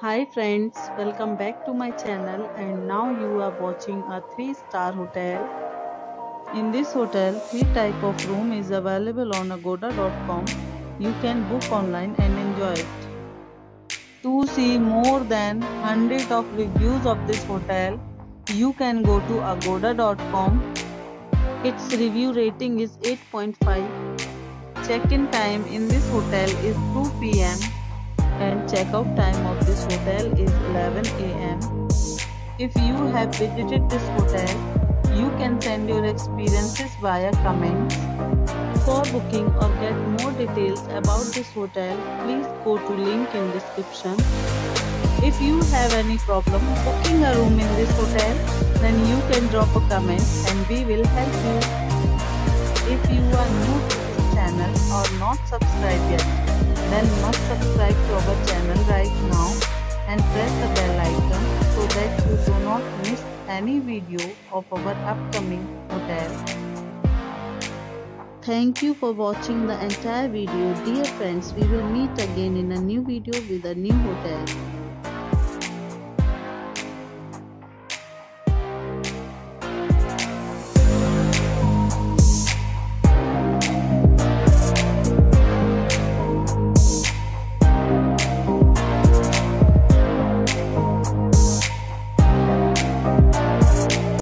Hi friends, welcome back to my channel and now you are watching a 3 star hotel. In this hotel, 3 type of room is available on agoda.com. You can book online and enjoy it. To see more than 100 of reviews of this hotel, you can go to agoda.com. Its review rating is 8.5. Check-in time in this hotel is 2 p.m checkout time of this hotel is 11 am. If you have visited this hotel, you can send your experiences via comments. For booking or get more details about this hotel, please go to link in description. If you have any problem booking a room in this hotel, then you can drop a comment and we will help you. If you are new to this channel or not subscribed yet, then must subscribe to our channel and press the bell icon so that you do not miss any video of our upcoming hotel. Thank you for watching the entire video. Dear friends, we will meet again in a new video with a new hotel.